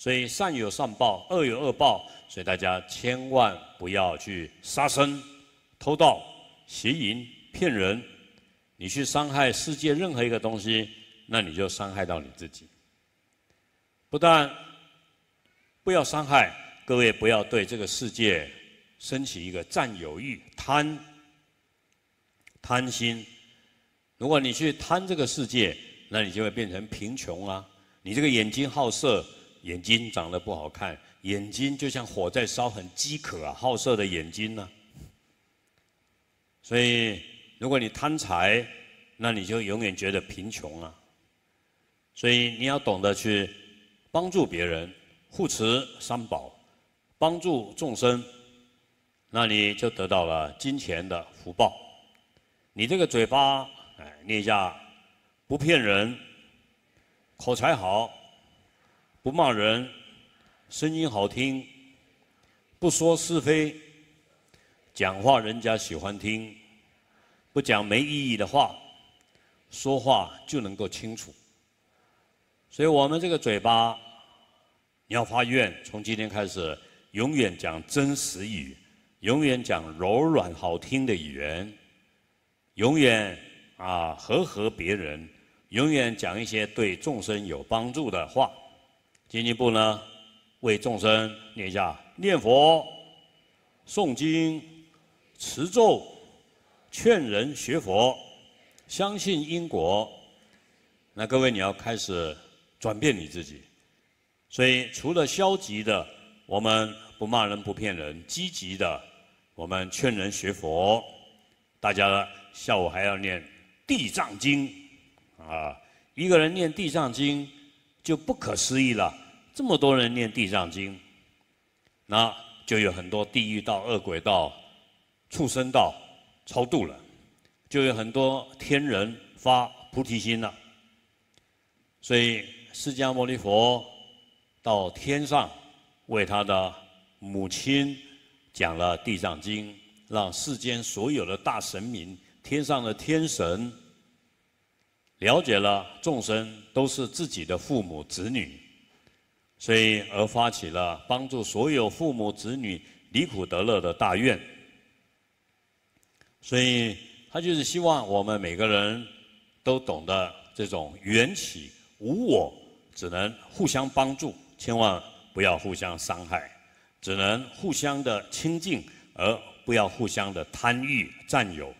所以善有善报，恶有恶报，所以大家千万不要去杀生、偷盗、邪淫、骗人。你去伤害世界任何一个东西，那你就伤害到你自己。不但不要伤害，各位不要对这个世界升起一个占有欲、贪贪心。如果你去贪这个世界，那你就会变成贫穷啊！你这个眼睛好色。眼睛长得不好看，眼睛就像火在烧，很饥渴啊，好色的眼睛呢。所以，如果你贪财，那你就永远觉得贫穷啊。所以，你要懂得去帮助别人，护持三宝，帮助众生，那你就得到了金钱的福报。你这个嘴巴，哎，念一下，不骗人，口才好。不骂人，声音好听，不说是非，讲话人家喜欢听，不讲没意义的话，说话就能够清楚。所以我们这个嘴巴，你要发愿，从今天开始，永远讲真实语，永远讲柔软好听的语言，永远啊和和别人，永远讲一些对众生有帮助的话。进一步呢，为众生念一下念佛、诵经、持咒、劝人学佛，相信因果。那各位你要开始转变你自己。所以除了消极的，我们不骂人不骗人；积极的，我们劝人学佛。大家下午还要念地藏经啊！一个人念地藏经。就不可思议了，这么多人念地藏经，那就有很多地狱道、恶鬼道、畜生道超度了，就有很多天人发菩提心了。所以释迦牟尼佛到天上为他的母亲讲了地藏经，让世间所有的大神明、天上的天神。了解了众生都是自己的父母子女，所以而发起了帮助所有父母子女离苦得乐的大愿。所以他就是希望我们每个人都懂得这种缘起无我，只能互相帮助，千万不要互相伤害，只能互相的亲近，而不要互相的贪欲占有。